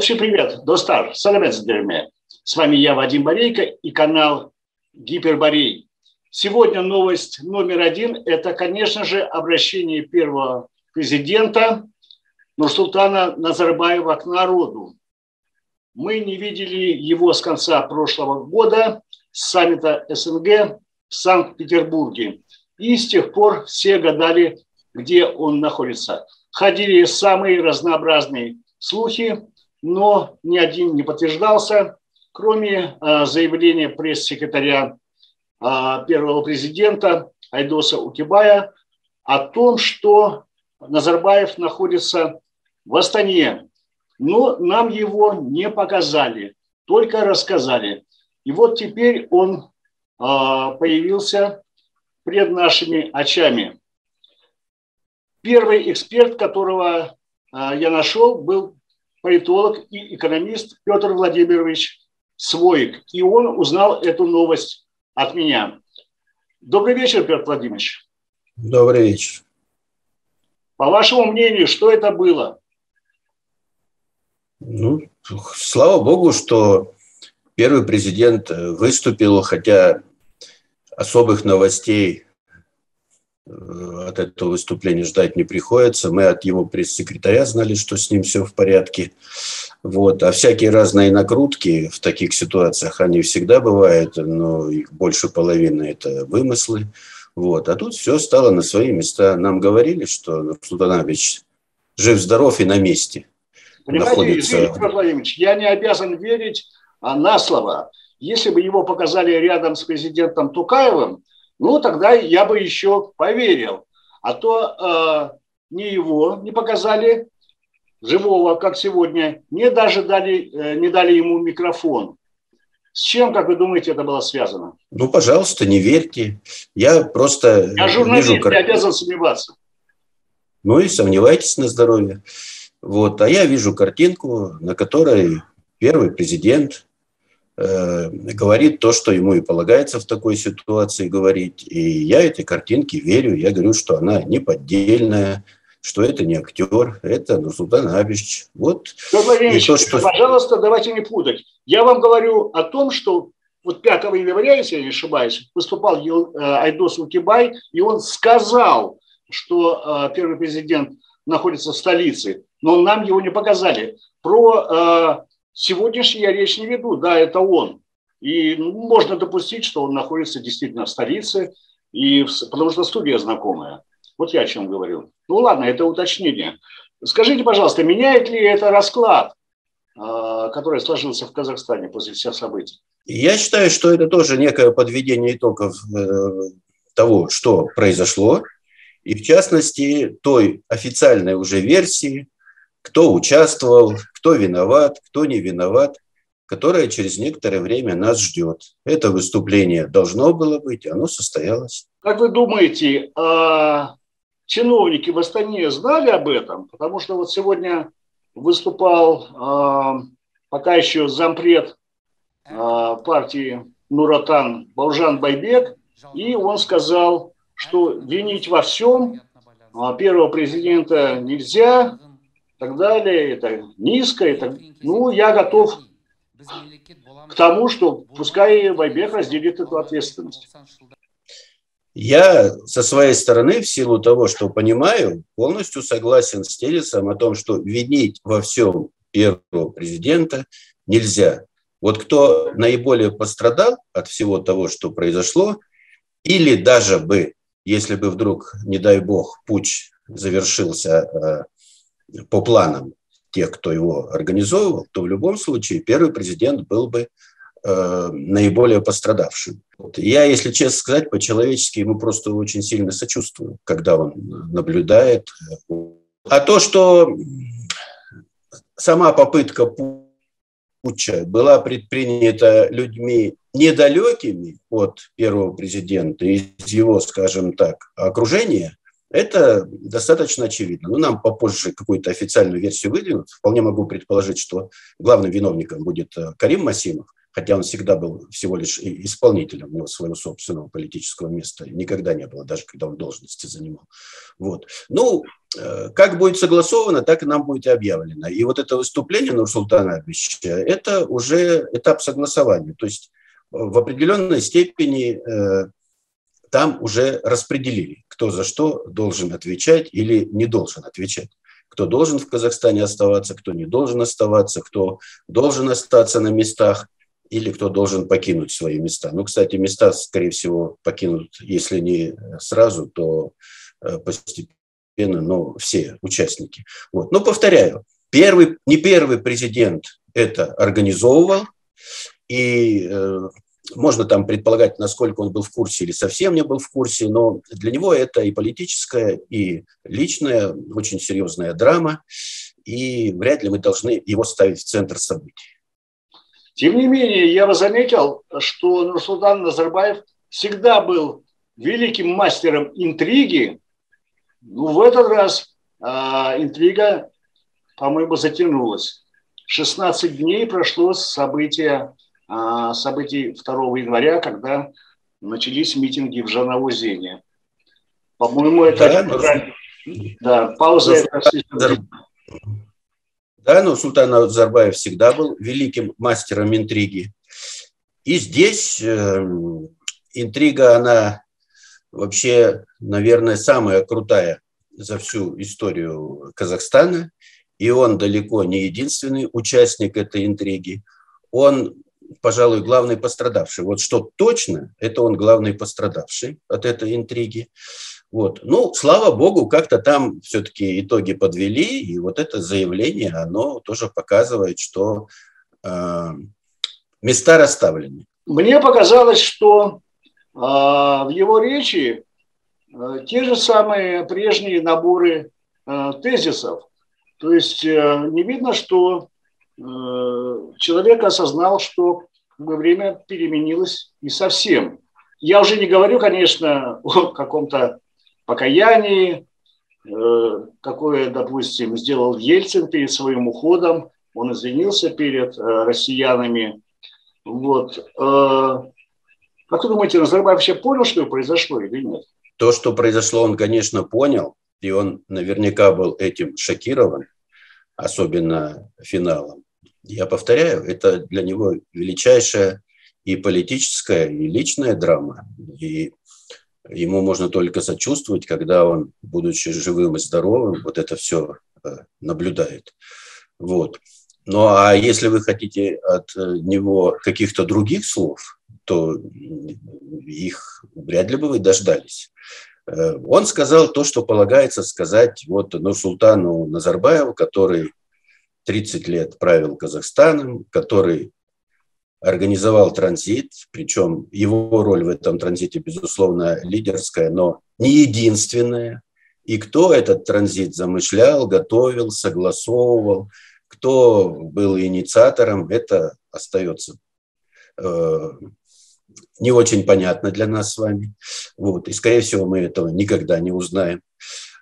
Всем привет, достар, саламец дерьме. С вами я, Вадим Борейко и канал Гиперборей. Сегодня новость номер один – это, конечно же, обращение первого президента Нурсултана Назарбаева к народу. Мы не видели его с конца прошлого года, с саммита СНГ в Санкт-Петербурге. И с тех пор все гадали, где он находится. Ходили самые разнообразные слухи, но ни один не подтверждался, кроме э, заявления пресс-секретаря э, первого президента Айдоса Укибая о том, что Назарбаев находится в Астане. Но нам его не показали, только рассказали. И вот теперь он э, появился пред нашими очами. Первый эксперт, которого я нашел, был политолог и экономист Петр Владимирович Своик. И он узнал эту новость от меня. Добрый вечер, Петр Владимирович. Добрый вечер. По вашему мнению, что это было? Ну, слава богу, что первый президент выступил, хотя особых новостей от этого выступления ждать не приходится. Мы от его пресс-секретаря знали, что с ним все в порядке. Вот. А всякие разные накрутки в таких ситуациях, они всегда бывают, но их больше половины – это вымыслы. Вот. А тут все стало на свои места. Нам говорили, что Султанович жив-здоров и на месте. Понимаете, находится... извините, Владимирович, я не обязан верить а на слово. Если бы его показали рядом с президентом Тукаевым, ну, тогда я бы еще поверил. А то э, ни его не показали живого, как сегодня, не даже дали, э, не дали ему микрофон. С чем, как вы думаете, это было связано? Ну, пожалуйста, не верьте. Я просто Я журналист, вижу... я обязан сомневаться. Ну и сомневайтесь на здоровье. Вот. А я вижу картинку, на которой первый президент говорит то, что ему и полагается в такой ситуации говорить. И я этой картинке верю. Я говорю, что она не поддельная, что это не актер, это Нурсултан Абич. Вот. и то, что... Пожалуйста, давайте не путать. Я вам говорю о том, что вот 5 января, если я не ошибаюсь, выступал э, Айдос Укибай, и он сказал, что э, первый президент находится в столице, но нам его не показали. Про Сегодняшний я речь не веду, да, это он. И можно допустить, что он находится действительно в столице, и, потому что студия знакомая. Вот я о чем говорю. Ну ладно, это уточнение. Скажите, пожалуйста, меняет ли это расклад, а, который сложился в Казахстане после всех событий? Я считаю, что это тоже некое подведение итогов э, того, что произошло, и в частности той официальной уже версии, кто участвовал, кто виноват, кто не виноват, которое через некоторое время нас ждет. Это выступление должно было быть, оно состоялось. Как вы думаете, а чиновники в Астане знали об этом? Потому что вот сегодня выступал а, пока еще зампред а, партии Нуратан Балжан Байбек, и он сказал, что винить во всем первого президента нельзя, так далее, это низко, это, ну, я готов к тому, что пускай Байбек разделит эту ответственность. Я со своей стороны, в силу того, что понимаю, полностью согласен с тезисом о том, что винить во всем первого президента нельзя. Вот кто наиболее пострадал от всего того, что произошло, или даже бы, если бы вдруг, не дай бог, путь завершился а, по планам тех, кто его организовывал, то в любом случае первый президент был бы э, наиболее пострадавшим. Я, если честно сказать, по-человечески ему просто очень сильно сочувствую, когда он наблюдает. А то, что сама попытка путча была предпринята людьми недалекими от первого президента, из его, скажем так, окружения, это достаточно очевидно. Но ну, нам попозже какую-то официальную версию выдвинут. Вполне могу предположить, что главным виновником будет э, Карим Масимов, хотя он всегда был всего лишь исполнителем у него своего собственного политического места. Никогда не было, даже когда он должности занимал. Вот. Ну, Э, как будет согласовано, так и нам будет объявлено. И вот это выступление Нурсултана Абича – это уже этап согласования. То есть в определенной степени э, там уже распределили, кто за что должен отвечать или не должен отвечать. Кто должен в Казахстане оставаться, кто не должен оставаться, кто должен остаться на местах или кто должен покинуть свои места. Ну, кстати, места, скорее всего, покинут, если не сразу, то э, постепенно но все участники. Вот. Но повторяю, первый, не первый президент это организовывал, и э, можно там предполагать, насколько он был в курсе или совсем не был в курсе, но для него это и политическая, и личная, очень серьезная драма, и вряд ли мы должны его ставить в центр событий. Тем не менее, я бы заметил, что Нурсултан Назарбаев всегда был великим мастером интриги, ну, в этот раз а, интрига, по-моему, затянулась. 16 дней прошло с события, событий 2 января, когда начались митинги в Жанаузене. По-моему, это... Да, но... да пауза... Но... Да, но Султан Назарбаев всегда был великим мастером интриги. И здесь э, интрига, она вообще, наверное, самая крутая за всю историю Казахстана. И он далеко не единственный участник этой интриги. Он, пожалуй, главный пострадавший. Вот что точно, это он главный пострадавший от этой интриги. Вот. Ну, слава богу, как-то там все-таки итоги подвели, и вот это заявление, оно тоже показывает, что э, места расставлены. Мне показалось, что а, в его речи э, те же самые прежние наборы э, тезисов. То есть э, не видно, что человек осознал, что время переменилось и совсем. Я уже не говорю, конечно, о каком-то покаянии, какое, допустим, сделал Ельцин перед своим уходом. Он извинился перед россиянами. Вот. Как вы думаете, Назарбаев вообще понял, что произошло или нет? То, что произошло, он, конечно, понял, и он наверняка был этим шокирован, особенно финалом. Я повторяю, это для него величайшая и политическая, и личная драма. И ему можно только сочувствовать, когда он, будучи живым и здоровым, вот это все э, наблюдает. Вот. Ну а если вы хотите от э, него каких-то других слов, то их вряд ли бы вы дождались. Э, он сказал то, что полагается сказать вот Нурсултану Назарбаеву, который 30 лет правил Казахстаном, который организовал транзит, причем его роль в этом транзите, безусловно, лидерская, но не единственная. И кто этот транзит замышлял, готовил, согласовывал, кто был инициатором, это остается э, не очень понятно для нас с вами. Вот. И, скорее всего, мы этого никогда не узнаем.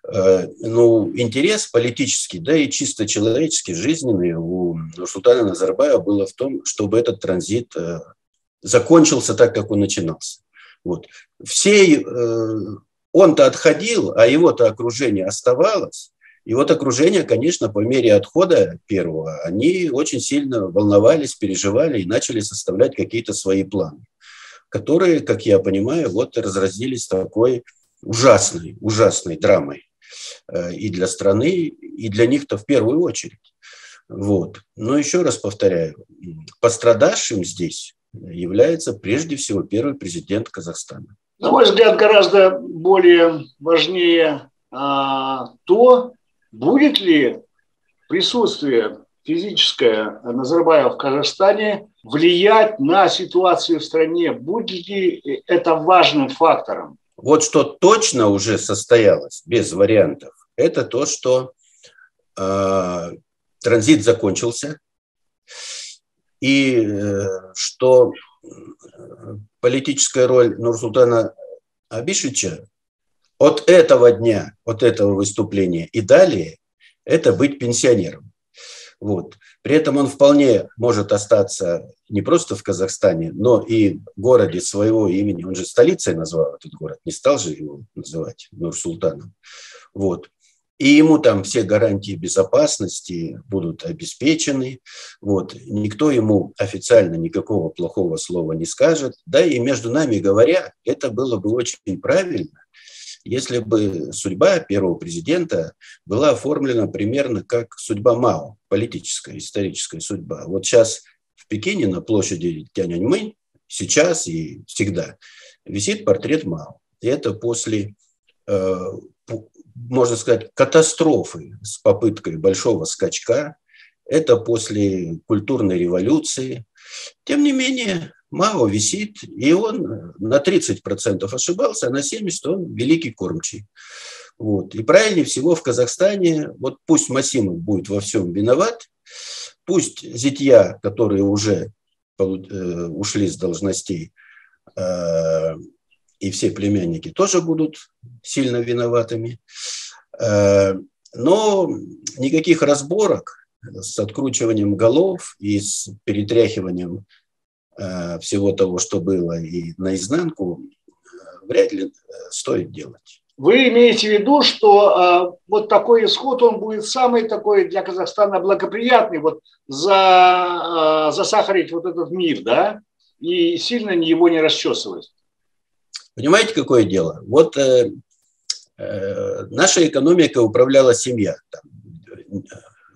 Э, ну, интерес политический, да и чисто человеческий, жизненный у Султана Назарбаева было в том, чтобы этот транзит э, закончился так, как он начинался. Вот. Все, э, он-то отходил, а его-то окружение оставалось. И вот окружение, конечно, по мере отхода первого, они очень сильно волновались, переживали и начали составлять какие-то свои планы которые, как я понимаю, вот разразились такой ужасной, ужасной драмой и для страны, и для них-то в первую очередь. Вот. Но еще раз повторяю, пострадавшим здесь является прежде всего первый президент Казахстана. На мой взгляд, гораздо более важнее а, то, будет ли присутствие физическое Назарбаева в Казахстане влиять на ситуацию в стране? Будет ли это важным фактором? Вот что точно уже состоялось, без вариантов, это то, что э, транзит закончился, и э, что политическая роль Нурсултана Абишича от этого дня, от этого выступления и далее, это быть пенсионером. Вот. При этом он вполне может остаться не просто в Казахстане, но и в городе своего имени. Он же столицей назвал этот город, не стал же его называть Нур-Султаном. Вот. и ему там все гарантии безопасности будут обеспечены. Вот. Никто ему официально никакого плохого слова не скажет. Да, и между нами говоря, это было бы очень правильно, если бы судьба первого президента была оформлена примерно как судьба Мао, политическая, историческая судьба. Вот сейчас в Пекине на площади Тяньаньмэнь сейчас и всегда висит портрет Мао. И это после э, можно сказать, катастрофы с попыткой большого скачка. Это после культурной революции. Тем не менее, Мао висит, и он на 30% ошибался, а на 70% он великий кормчий. Вот. И правильнее всего в Казахстане, вот пусть Масимов будет во всем виноват, пусть зятья, которые уже э, ушли с должностей, э, и все племянники тоже будут сильно виноватыми. Э, но никаких разборок с откручиванием голов и с перетряхиванием э, всего того, что было, и наизнанку, э, вряд ли стоит делать. Вы имеете в виду, что э, вот такой исход, он будет самый такой для Казахстана благоприятный, вот за, э, засахарить вот этот мир, да, и сильно его не расчесывать? Понимаете, какое дело? Вот э, э, наша экономика управляла семья, там,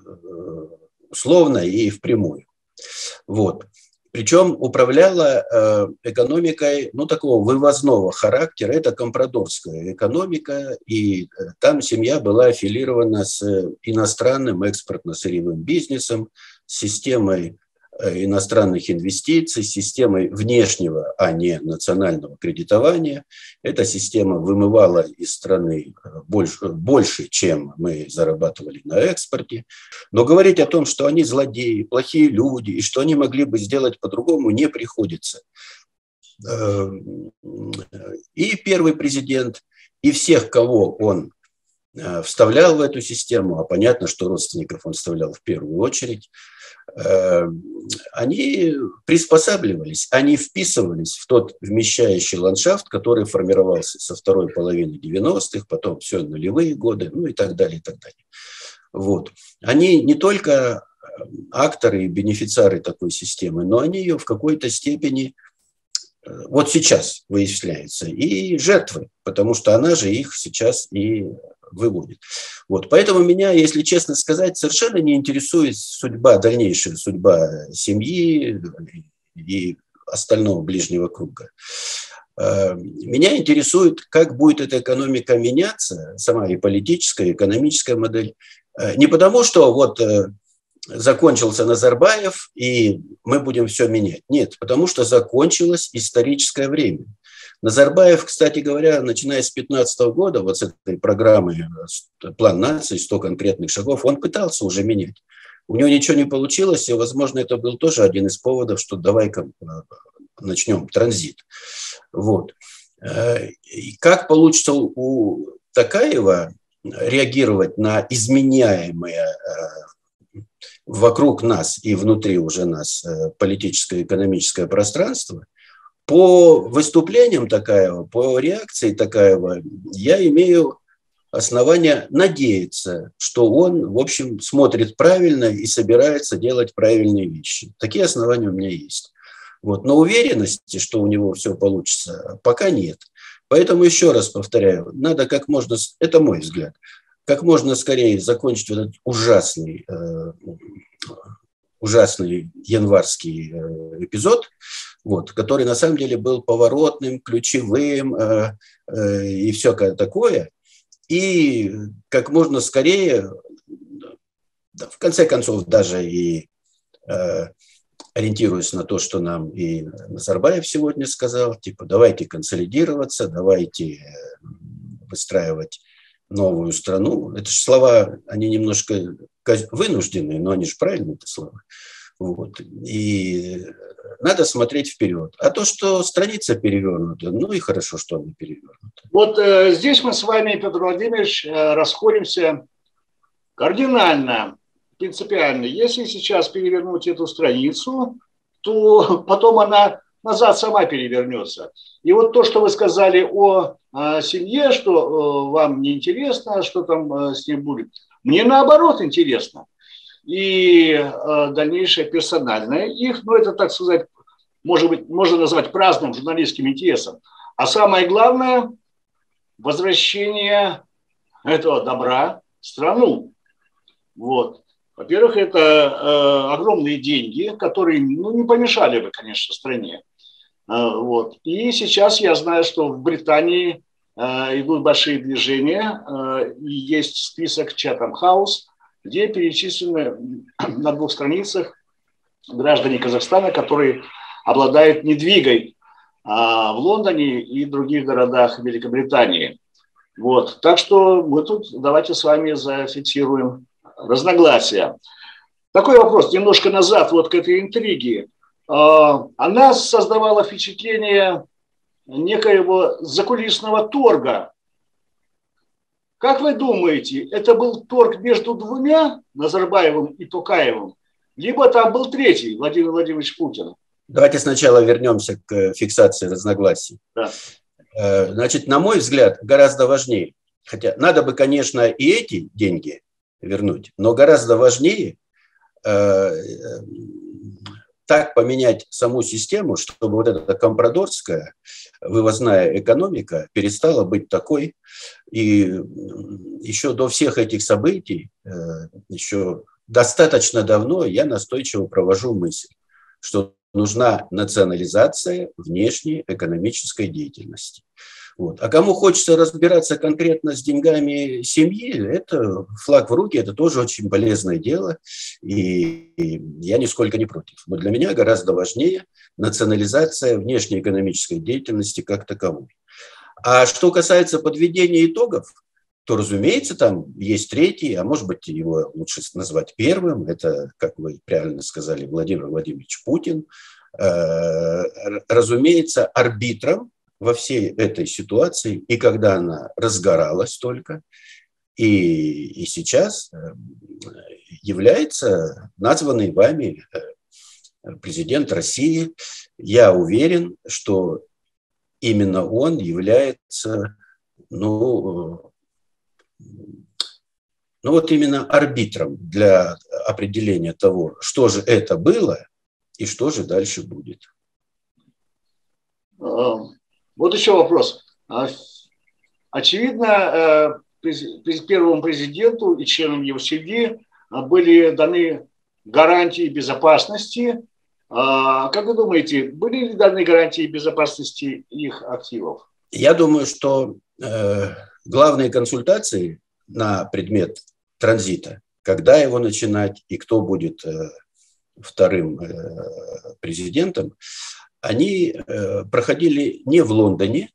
э, условно и впрямую. Вот. Причем управляла э, экономикой, ну, такого вывозного характера, это компрадорская экономика, и э, там семья была аффилирована с иностранным экспортно-сырьевым бизнесом, с системой Э, иностранных инвестиций, системой внешнего, а не национального кредитования. Эта система вымывала из страны э, больше, больше, чем мы зарабатывали на экспорте. Но говорить о том, что они злодеи, плохие люди, и что они могли бы сделать по-другому, не приходится. Э, и первый президент, и всех, кого он вставлял в эту систему, а понятно, что родственников он вставлял в первую очередь, Эм, они приспосабливались, они вписывались в тот вмещающий ландшафт, который формировался со второй половины 90-х, потом все нулевые годы, ну и так далее, и так далее. Вот. Они не только эм, акторы и бенефициары такой системы, но они ее в какой-то степени э, вот сейчас выясняются, и жертвы, потому что она же их сейчас и выводит. Вот. Поэтому меня, если честно сказать, совершенно не интересует судьба, дальнейшая судьба семьи и остального ближнего круга. Э, меня интересует, как будет эта экономика меняться, сама и политическая, и экономическая модель. Э, не потому, что вот э, закончился Назарбаев, и мы будем все менять. Нет, потому что закончилось историческое время. Назарбаев, кстати говоря, начиная с 2015 года, вот с этой программы «План нации», 100 конкретных шагов, он пытался уже менять. У него ничего не получилось, и, возможно, это был тоже один из поводов, что давай-ка э, начнем транзит. Вот. Э, и как получится у Такаева реагировать на изменяемое э, вокруг нас и внутри уже нас политическое и экономическое пространство – по выступлениям Такаева, по реакции Такаева я имею основания надеяться, что он, в общем, смотрит правильно и собирается делать правильные вещи. Такие основания у меня есть. Вот. Но уверенности, что у него все получится, пока нет. Поэтому еще раз повторяю, надо как можно, это мой взгляд, как можно скорее закончить этот ужасный, э, ужасный январский э, эпизод, вот, который на самом деле был поворотным, ключевым э, э, и все такое. И как можно скорее, в конце концов, даже и э, ориентируясь на то, что нам и Назарбаев сегодня сказал, типа, давайте консолидироваться, давайте э, выстраивать новую страну. Это же слова, они немножко вынужденные, но они же правильные, это слова. Вот. И надо смотреть вперед. А то, что страница перевернута, ну и хорошо, что она перевернута. Вот э, здесь мы с вами, Петр Владимирович, э, расходимся кардинально, принципиально. Если сейчас перевернуть эту страницу, то потом она назад сама перевернется. И вот то, что вы сказали о э, семье, что э, вам не интересно, что там э, с ним будет, мне наоборот интересно. И э, дальнейшее персональное их, ну это, так сказать, может быть, можно назвать праздным журналистским интересом. А самое главное – возвращение этого добра в страну. Вот. Во-первых, это э, огромные деньги, которые ну, не помешали бы, конечно, стране. Э, вот. И сейчас я знаю, что в Британии э, идут большие движения, э, и есть список Chatham House, где перечислены на двух страницах граждане Казахстана, которые обладают недвигой а, в Лондоне и других городах Великобритании. Вот. Так что мы тут давайте с вами зафиксируем разногласия. Такой вопрос немножко назад вот к этой интриге. А, она создавала впечатление некоего закулисного торга. Как вы думаете, это был торг между двумя, Назарбаевым и Токаевым, либо там был третий, Владимир Владимирович Путин? Давайте сначала вернемся к фиксации разногласий. Да. Э, значит, на мой взгляд, гораздо важнее, хотя надо бы, конечно, и эти деньги вернуть, но гораздо важнее э, так поменять саму систему, чтобы вот эта компрадорская вывозная экономика перестала быть такой. И еще до всех этих событий, э, еще достаточно давно я настойчиво провожу мысль, что нужна национализация внешней экономической деятельности. Вот. А кому хочется разбираться конкретно с деньгами семьи, это флаг в руки, это тоже очень полезное дело, и, и я нисколько не против. Но для меня гораздо важнее национализация внешней экономической деятельности как таковой. А что касается подведения итогов, то, разумеется, там есть третий, а может быть, его лучше назвать первым. Это, как вы правильно сказали, Владимир Владимирович Путин. Э, разумеется, арбитром во всей этой ситуации, и когда она разгоралась только, и, и сейчас э, является названный вами э, президент России. Я уверен, что именно он является ну, ну вот именно арбитром для определения того, что же это было и что же дальше будет. А, вот еще вопрос. А, очевидно, э, первому президенту и членам его семьи были даны гарантии безопасности. А, как вы думаете, были ли даны гарантии безопасности их активов? Я думаю, что э, главные консультации на предмет транзита, когда его начинать и кто будет э, вторым президентом, они э, проходили не в Лондоне,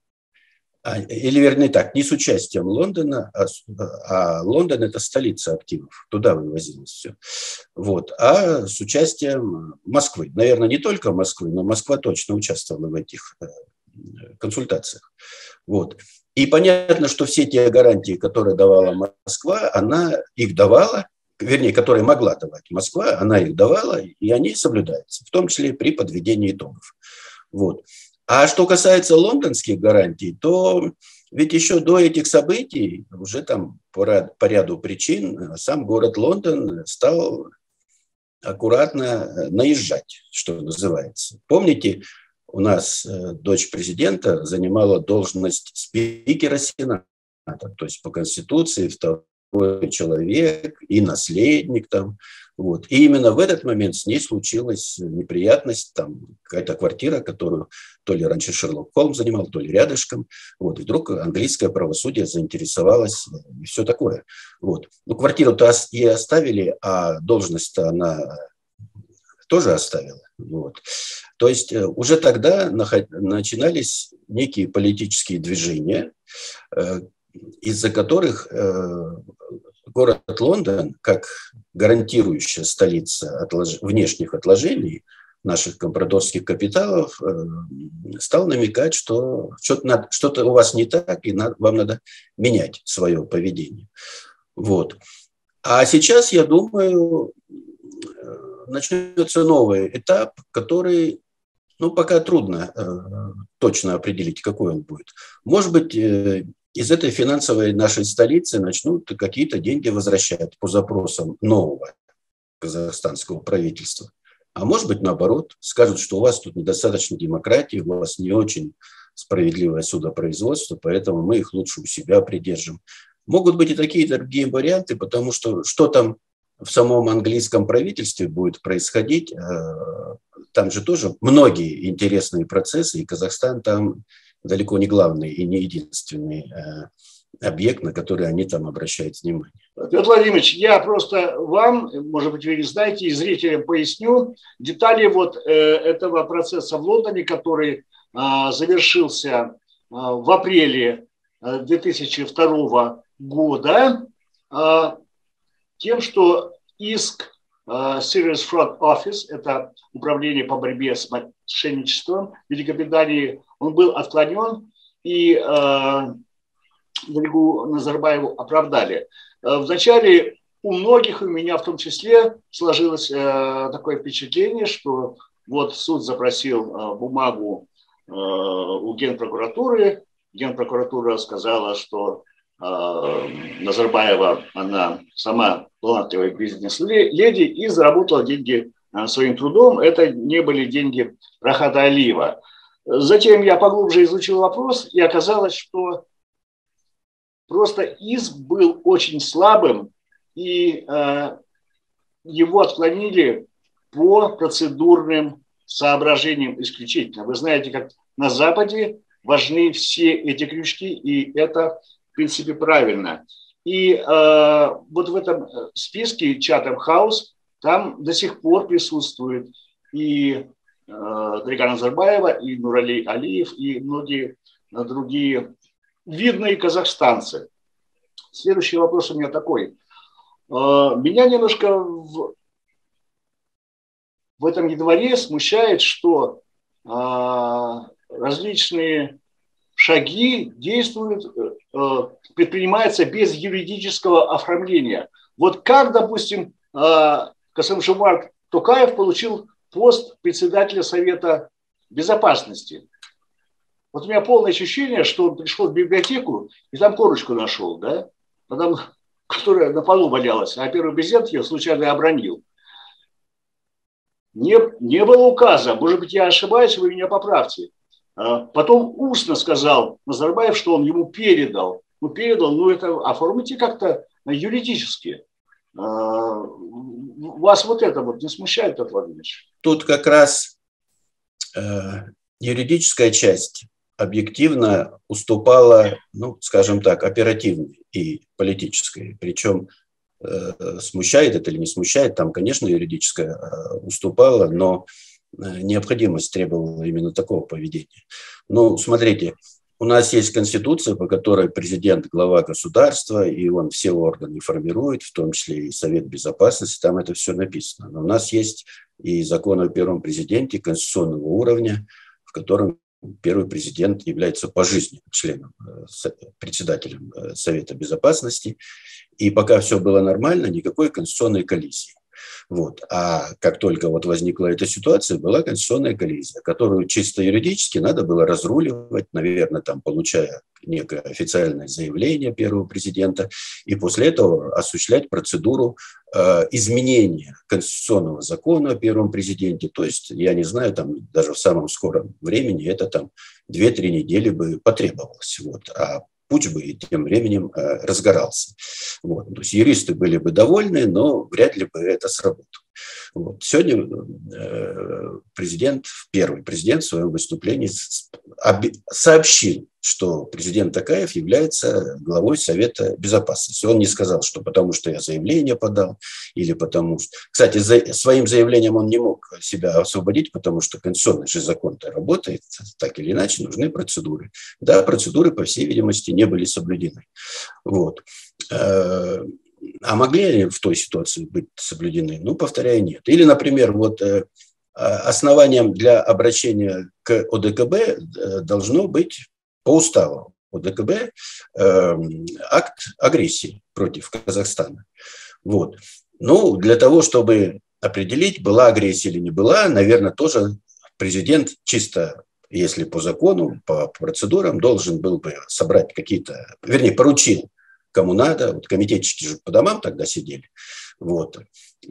а, или вернее так, не с участием Лондона, а, а Лондон – это столица активов, туда вывозилось все, вот, а с участием Москвы. Наверное, не только Москвы, но Москва точно участвовала в этих консультациях. Вот. И понятно, что все те гарантии, которые давала Москва, она их давала, вернее, которые могла давать Москва, она их давала, и они соблюдаются, в том числе при подведении итогов. Вот. А что касается лондонских гарантий, то ведь еще до этих событий, уже там по, по ряду причин, сам город Лондон стал аккуратно наезжать, что называется. Помните, у нас э, дочь президента занимала должность спикера Сената, то есть по Конституции второй человек и наследник там. Вот. И именно в этот момент с ней случилась неприятность, там какая-то квартира, которую то ли раньше Шерлок Холм занимал, то ли рядышком. Вот. И вдруг английское правосудие заинтересовалось и все такое. Вот. Ну, квартиру-то и оставили, а должность-то она тоже оставила. Вот. То есть э, уже тогда начинались некие политические движения, э, из-за которых э, город Лондон, как гарантирующая столица внешних отложений наших компрадорских капиталов, стал намекать, что что-то, что у вас не так, и вам надо менять свое поведение. Вот. А сейчас, я думаю, начнется новый этап, который ну, пока трудно э, точно определить, какой он будет. Может быть, э, из этой финансовой нашей столицы начнут какие-то деньги возвращать по запросам нового казахстанского правительства. А может быть, наоборот, скажут, что у вас тут недостаточно демократии, у вас не очень справедливое судопроизводство, поэтому мы их лучше у себя придержим. Могут быть и такие другие варианты, потому что что там в самом английском правительстве будет происходить, э, там же тоже многие интересные процессы, и Казахстан там далеко не главный и не единственный э, объект, на который они там обращают внимание. Петр Владимирович, я просто вам, может быть, вы не знаете, и зрителям поясню детали вот э, этого процесса в Лондоне, который а, завершился а, в апреле 2002 года тем, что иск Serious Fraud Office, это управление по борьбе с мошенничеством Великобритании, он был отклонен, и э, Дригу Назарбаеву оправдали. Вначале у многих, у меня в том числе, сложилось э, такое впечатление, что вот суд запросил э, бумагу э, у Генпрокуратуры, Генпрокуратура сказала, что Э, Назарбаева, она сама талантливая бизнес-леди и заработала деньги э, своим трудом. Это не были деньги Рахата Алиева. Затем я поглубже изучил вопрос, и оказалось, что просто иск был очень слабым, и э, его отклонили по процедурным соображениям исключительно. Вы знаете, как на Западе важны все эти крючки, и это в принципе, правильно. И э, вот в этом списке Чатам Хаус там до сих пор присутствует и э, Дригана Назарбаева, и Нурали Алиев, и многие другие видные казахстанцы. Следующий вопрос у меня такой. Э, меня немножко в, в этом январе смущает, что э, различные шаги действуют, э, э, предпринимаются без юридического оформления. Вот как, допустим, э, Касым-Жумар Тукаев получил пост председателя Совета Безопасности. Вот у меня полное ощущение, что он пришел в библиотеку и там корочку нашел, да, потом, которая на полу валялась, а первый президент ее случайно обронил. Не, не было указа, может быть, я ошибаюсь, вы меня поправьте. А потом устно сказал Назарбаев, что он ему передал. Ну, передал, ну, это оформите как-то юридически. А, вас вот это вот не смущает, Петр Владимирович? Тут как раз э, юридическая часть объективно уступала, ну, скажем так, оперативной и политической. Причем э, смущает это или не смущает, там, конечно, юридическая э, уступала, но Э, необходимость требовала именно такого поведения. Ну, смотрите, у нас есть конституция, по которой президент – глава государства, и он все органы формирует, в том числе и Совет Безопасности, там это все написано. Но у нас есть и закон о первом президенте конституционного уровня, в котором первый президент является пожизненным членом, э, председателем э, Совета Безопасности. И пока все было нормально, никакой конституционной коллизии. Вот. А как только вот возникла эта ситуация, была конституционная коллизия, которую чисто юридически надо было разруливать, наверное, там, получая некое официальное заявление первого президента, и после этого осуществлять процедуру э, изменения конституционного закона о первом президенте. То есть, я не знаю, там даже в самом скором времени это там 2-3 недели бы потребовалось. Вот. А путь бы и тем временем э, разгорался. Вот. То есть юристы были бы довольны, но вряд ли бы это сработало. Вот. Сегодня э, президент, первый президент в своем выступлении сообщил, что президент Такаев является главой Совета Безопасности. Он не сказал, что потому что я заявление подал или потому что... Кстати, за... своим заявлением он не мог себя освободить, потому что конституционный же закон-то работает, так или иначе нужны процедуры. Да, процедуры, по всей видимости, не были соблюдены. Вот. Э, а могли они в той ситуации быть соблюдены? Ну, повторяю, нет. Или, например, вот э, основанием для обращения к ОДКБ э, должно быть по уставу ОДКБ э, акт агрессии против Казахстана. Вот. Ну, для того, чтобы определить, была агрессия или не была, наверное, тоже президент чисто если по закону, по процедурам, должен был бы собрать какие-то, вернее, поручил кому надо. Вот комитетчики же по домам тогда сидели. Вот.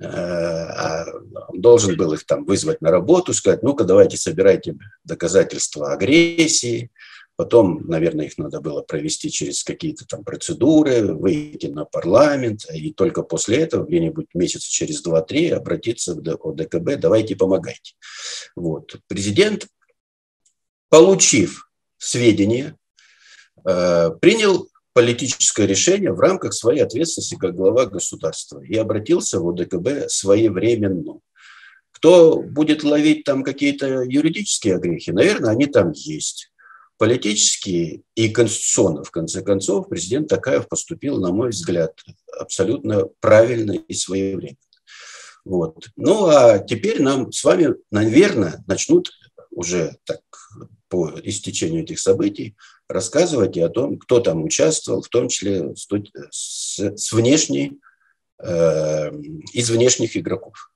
Э, а должен был их там вызвать на работу, сказать, ну-ка, давайте собирайте доказательства агрессии. Потом, наверное, их надо было провести через какие-то там процедуры, выйти на парламент, и только после этого, где-нибудь месяца через 2-3, обратиться в ОДКБ, давайте помогайте. Вот. Президент, получив сведения, э, принял политическое решение в рамках своей ответственности как глава государства и обратился в ОДКБ своевременно. Кто будет ловить там какие-то юридические огрехи? Наверное, они там есть. Политические и конституционно, в конце концов, президент Такаев поступил, на мой взгляд, абсолютно правильно и своевременно. Вот. Ну, а теперь нам с вами, наверное, начнут уже так по истечению этих событий рассказывать и о том, кто там участвовал, в том числе с, с внешней, э, из внешних игроков.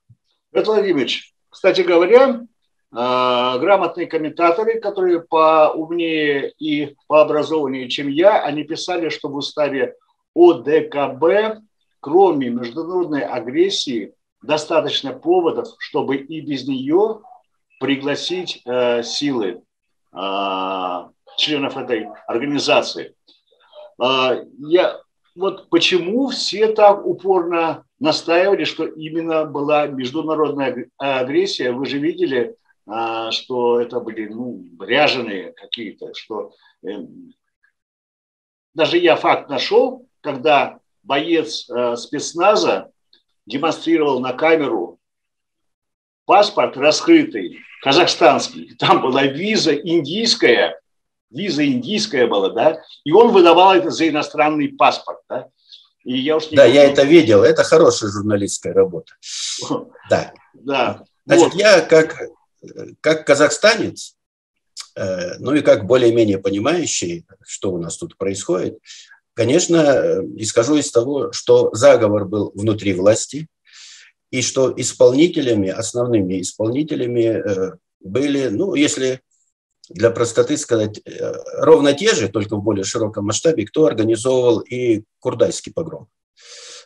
Петр Владимирович, кстати говоря, грамотные комментаторы, которые поумнее и пообразованнее, чем я, они писали, что в уставе ОДКБ, кроме международной агрессии, достаточно поводов, чтобы и без нее пригласить э, силы э, членов этой организации. А, я, вот почему все так упорно настаивали, что именно была международная агрессия. Вы же видели, а, что это были ну, ряженые какие-то, что эм, даже я факт нашел, когда боец э, спецназа демонстрировал на камеру паспорт раскрытый, казахстанский. Там была виза индийская, виза индийская была, да, и он выдавал это за иностранный паспорт, да. И я уж не да, помню. я это видел, это хорошая журналистская работа. Да. Да. Значит, вот. я как, как казахстанец, э, ну и как более-менее понимающий, что у нас тут происходит, конечно, исхожу из того, что заговор был внутри власти, и что исполнителями, основными исполнителями э, были, ну, если для простоты сказать, э, ровно те же, только в более широком масштабе, кто организовывал и курдайский погром.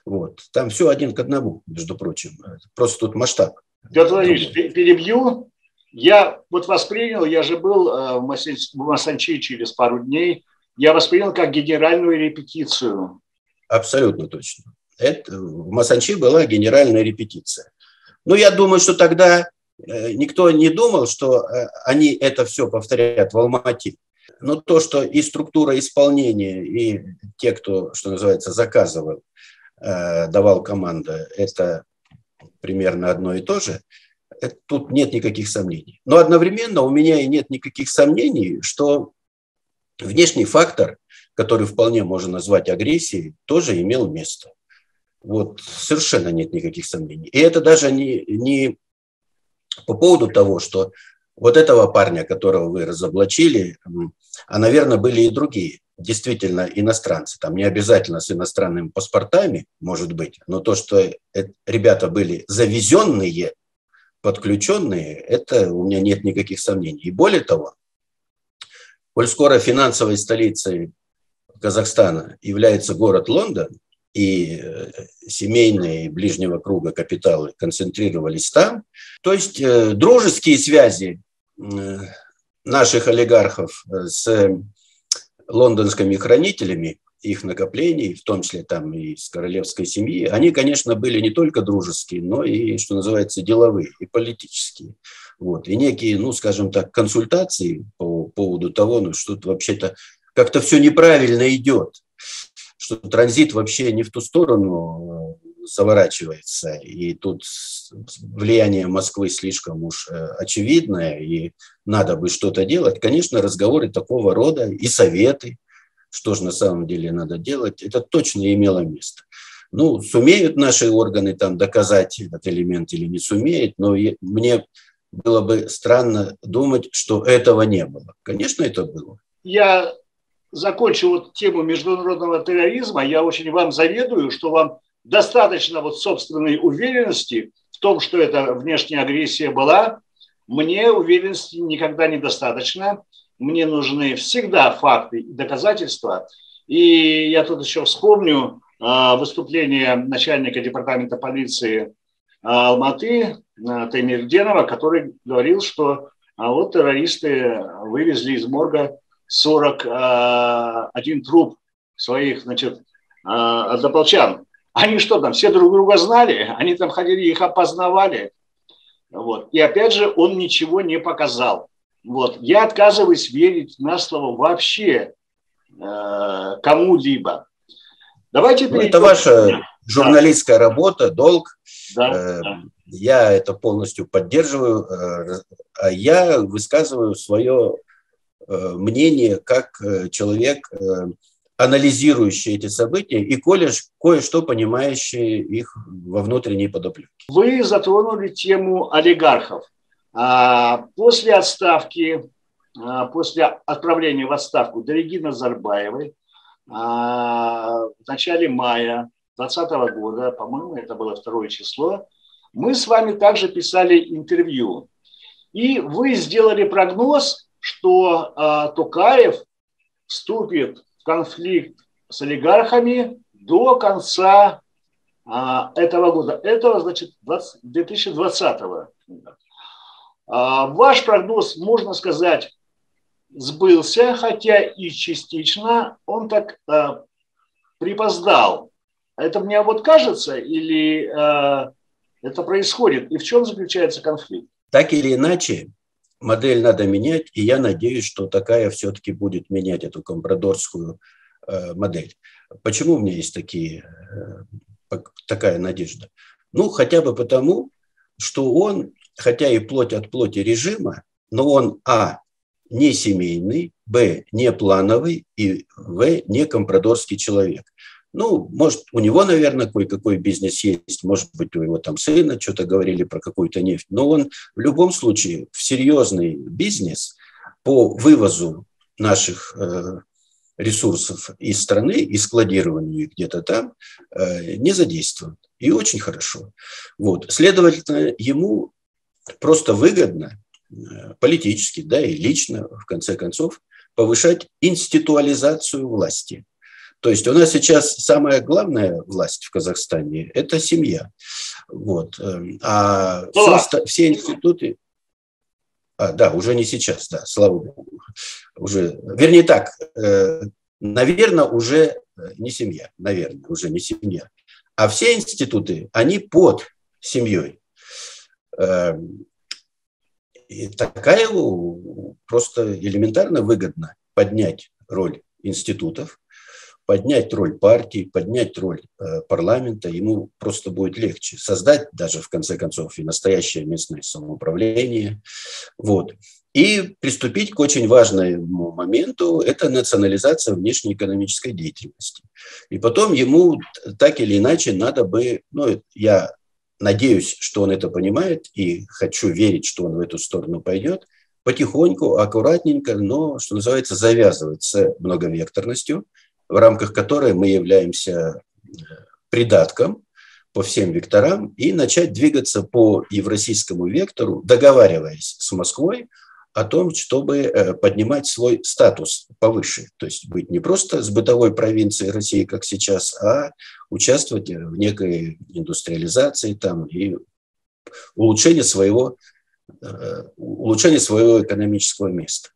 Вот. Там все один к одному, между прочим. Просто тут масштаб. Петр Владимирович, перебью. Я вот воспринял, я же был э, в Масанчи через пару дней, я воспринял как генеральную репетицию. Абсолютно точно. Это, в Масанчи была генеральная репетиция. Ну, я думаю, что тогда Э, никто не думал, что э, они это все повторяют в Алмате. Но то, что и структура исполнения, и те, кто, что называется, заказывал, давал команду, это примерно одно и то же, тут нет никаких сомнений. Но одновременно у меня и нет никаких сомнений, что внешний фактор, который вполне можно назвать агрессией, тоже имел место. Вот совершенно нет никаких сомнений. И это даже не, не по поводу того, что вот этого парня, которого вы разоблачили, а, наверное, были и другие, действительно иностранцы. Там не обязательно с иностранными паспортами, может быть, но то, что ребята были завезенные, подключенные, это у меня нет никаких сомнений. И более того, коль скоро финансовой столицей Казахстана является город Лондон, и э, семейные ближнего круга капиталы концентрировались там. То есть э, дружеские связи э, наших олигархов с лондонскими хранителями их накоплений, в том числе там и с королевской семьи, они, конечно, были не только дружеские, но и, что называется, деловые и политические. Вот. И некие, ну, скажем так, консультации по поводу того, ну, что вообще-то как-то все неправильно идет что транзит вообще не в ту сторону э, заворачивается, и тут влияние Москвы слишком уж э, очевидное, и надо бы что-то делать. Конечно, разговоры такого рода и советы, что же на самом деле надо делать, это точно имело место. Ну, сумеют наши органы там доказать этот элемент или не сумеют, но мне было бы странно думать, что этого не было. Конечно, это было. Я закончу вот тему международного терроризма, я очень вам заведую, что вам достаточно вот собственной уверенности в том, что эта внешняя агрессия была, мне уверенности никогда недостаточно. Мне нужны всегда факты и доказательства. И я тут еще вспомню а, выступление начальника департамента полиции Алматы Таймирденова, который говорил, что а вот террористы вывезли из морга 41 труп своих, значит, однополчан. Они что там, все друг друга знали? Они там ходили, их опознавали. Вот. И опять же, он ничего не показал. Вот. Я отказываюсь верить на слово вообще э, кому-либо. Давайте ну, Это ваша журналистская да. работа, долг. Да, э, да. Я это полностью поддерживаю. Э, а я высказываю свое э, мнение как э, человек, э, анализирующий эти события и кое-что понимающий их во внутренней подоплеке. Вы затронули тему олигархов. А, после отставки, а, после отправления в отставку Дариги Назарбаевой а, в начале мая 2020 года, по-моему, это было второе число, мы с вами также писали интервью. И вы сделали прогноз, что Токаев вступит конфликт с олигархами до конца этого года. Этого, значит, 20, 2020 года. А, ваш прогноз, можно сказать, сбылся, хотя и частично он так а, припоздал. Это мне вот кажется или а, это происходит? И в чем заключается конфликт? Так или иначе, модель надо менять, и я надеюсь, что такая все-таки будет менять эту компрадорскую э, модель. Почему у меня есть такие, э, такая надежда? Ну, хотя бы потому, что он, хотя и плоть от плоти режима, но он, а, не семейный, б, не плановый и, в, не компрадорский человек. Ну, может, у него, наверное, кое-какой бизнес есть, может быть, у его там сына что-то говорили про какую-то нефть, но он в любом случае в серьезный бизнес по вывозу наших э, ресурсов из страны и складированию где-то там э, не задействован. И очень хорошо. Вот. Следовательно, ему просто выгодно э, политически, да, и лично, в конце концов, повышать институализацию власти. То есть у нас сейчас самая главная власть в Казахстане – это семья. Вот. Эм, а все, все институты… А, да, уже не сейчас, да, слава богу. Уже, вернее так, э, наверное, уже не семья, наверное, уже не семья. А все институты, они под семьей. Эм, и такая просто элементарно выгодно поднять роль институтов, поднять роль партии, поднять роль э, парламента, ему просто будет легче создать даже, в конце концов, и настоящее местное самоуправление. Вот. И приступить к очень важному моменту – это национализация внешнеэкономической деятельности. И потом ему так или иначе надо бы, ну, я надеюсь, что он это понимает, и хочу верить, что он в эту сторону пойдет, потихоньку, аккуратненько, но, что называется, завязывать с многовекторностью – в рамках которой мы являемся э, придатком по всем векторам и начать двигаться по евразийскому вектору, договариваясь с Москвой о том, чтобы э, поднимать свой статус повыше. То есть быть не просто с бытовой провинцией России, как сейчас, а участвовать в некой индустриализации там и улучшении своего, э, улучшении своего экономического места.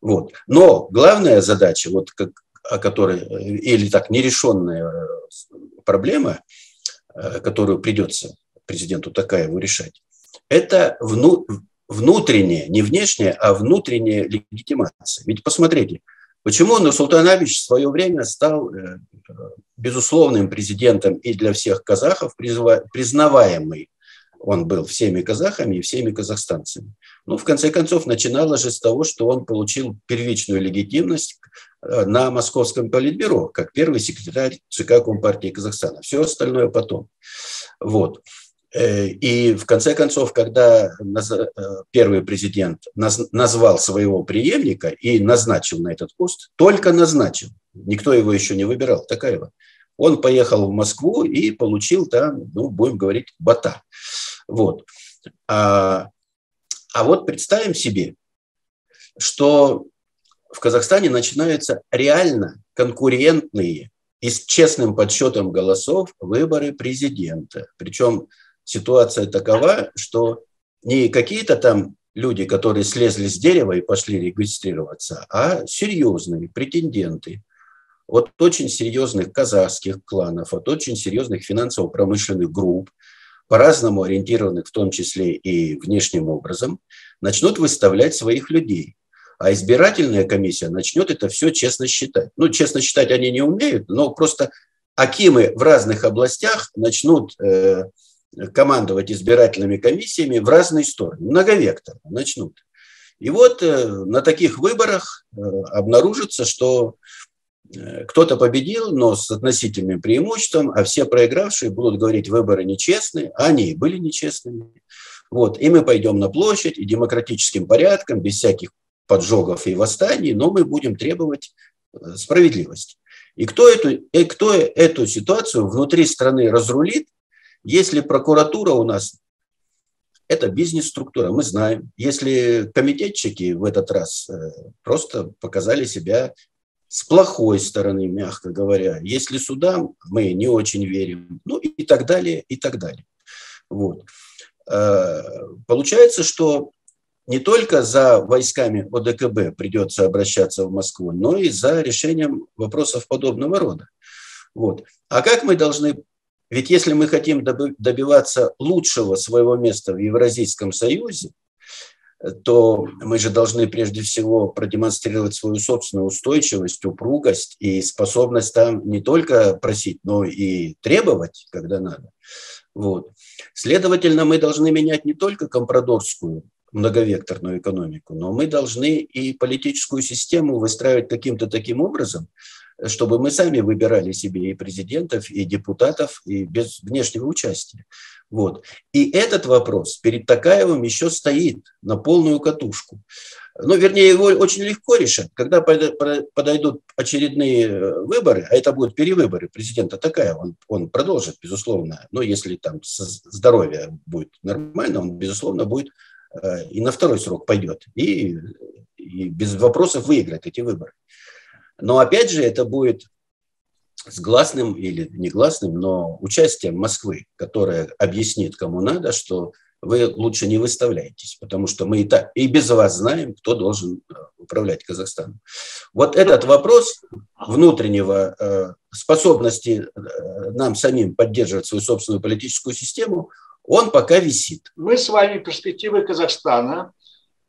Вот. Но главная задача, вот как о которой, или так, нерешенная э, проблема, э, которую придется президенту Такаеву решать, это вну, внутренняя, не внешняя, а внутренняя легитимация. Ведь посмотрите, почему Нурсултан Абич в свое время стал э, безусловным президентом и для всех казахов, признаваемый он был всеми казахами и всеми казахстанцами. Ну, в конце концов, начиналось же с того, что он получил первичную легитимность э, на Московском политбюро, как первый секретарь ЦК Компартии Казахстана. Все остальное потом. Вот. Э, и в конце концов, когда э, первый президент назвал своего преемника и назначил на этот пост, только назначил, никто его еще не выбирал, Такаева, он поехал в Москву и получил там, ну, будем говорить, бата. Вот. А А вот представим себе, что в Казахстане начинаются реально конкурентные и с честным подсчетом голосов выборы президента. Причем ситуация такова, что не какие-то там люди, которые слезли с дерева и пошли регистрироваться, а серьезные претенденты от очень серьезных казахских кланов, от очень серьезных финансово-промышленных групп, по-разному ориентированных, в том числе и внешним образом, начнут выставлять своих людей. А избирательная комиссия начнет это все честно считать. Ну, честно считать они не умеют, но просто акимы в разных областях начнут э, командовать избирательными комиссиями в разные стороны, многовекторно начнут. И вот э, на таких выборах э, обнаружится, что э, кто-то победил, но с относительным преимуществом, а все проигравшие будут говорить, выборы нечестные, а они и были нечестными. Вот. И мы пойдем на площадь и демократическим порядком, без всяких поджогов и восстаний, но мы будем требовать справедливости. И кто эту, и кто эту ситуацию внутри страны разрулит, если прокуратура у нас – это бизнес-структура, мы знаем. Если комитетчики в этот раз э, просто показали себя с плохой стороны, мягко говоря. Если судам мы не очень верим, ну и так далее, и так далее. Вот. Э, получается, что не только за войсками ОДКБ придется обращаться в Москву, но и за решением вопросов подобного рода. Вот. А как мы должны ведь если мы хотим добиваться лучшего своего места в Евразийском Союзе, то мы же должны прежде всего продемонстрировать свою собственную устойчивость, упругость и способность там не только просить, но и требовать, когда надо. Вот. Следовательно, мы должны менять не только компрадорскую многовекторную экономику, но мы должны и политическую систему выстраивать каким-то таким образом, чтобы мы сами выбирали себе и президентов, и депутатов, и без внешнего участия. Вот. И этот вопрос перед Такаевым еще стоит на полную катушку. Ну, вернее, его очень легко решать. Когда подойдут очередные э, выборы, а это будут перевыборы президента Такаева, он, он продолжит, безусловно, но если там здоровье будет нормально, он, безусловно, будет э, и на второй срок пойдет, и, и без вопросов выиграет эти выборы. Но опять же, это будет с гласным или негласным, но участием Москвы, которая объяснит, кому надо, что вы лучше не выставляйтесь, потому что мы и так и без вас знаем, кто должен э, управлять Казахстаном. Вот этот вопрос внутреннего э, способности э, нам самим поддерживать свою собственную политическую систему, он пока висит. Мы с вами перспективы Казахстана,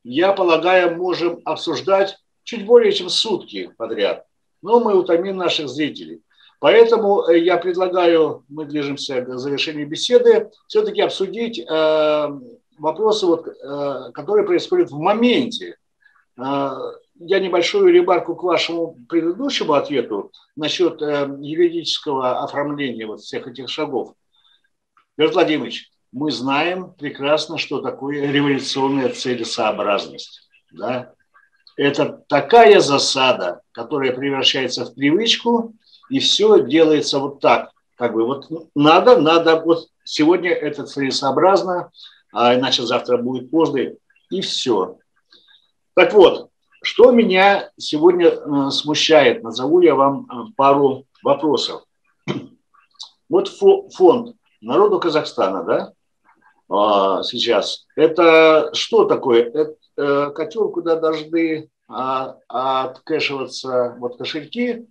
я полагаю, можем обсуждать чуть более чем сутки подряд. Но мы утомим наших зрителей. Поэтому э, я предлагаю, мы движемся к завершению беседы, все-таки обсудить э, вопросы, вот, э, которые происходят в моменте. Э, я небольшую ремарку к вашему предыдущему ответу насчет э, юридического оформления вот всех этих шагов. Петр Владимирович, мы знаем прекрасно, что такое революционная целесообразность. Да? Это такая засада, которая превращается в привычку, и все делается вот так. Как бы вот надо, надо, вот сегодня это целесообразно, а иначе завтра будет поздно, и все. Так вот, что меня сегодня э, смущает, назову я вам э, пару вопросов. Вот фонд народу Казахстана, да, а, сейчас, это что такое? Это Э, котел, куда должны а, откэшиваться вот кошельки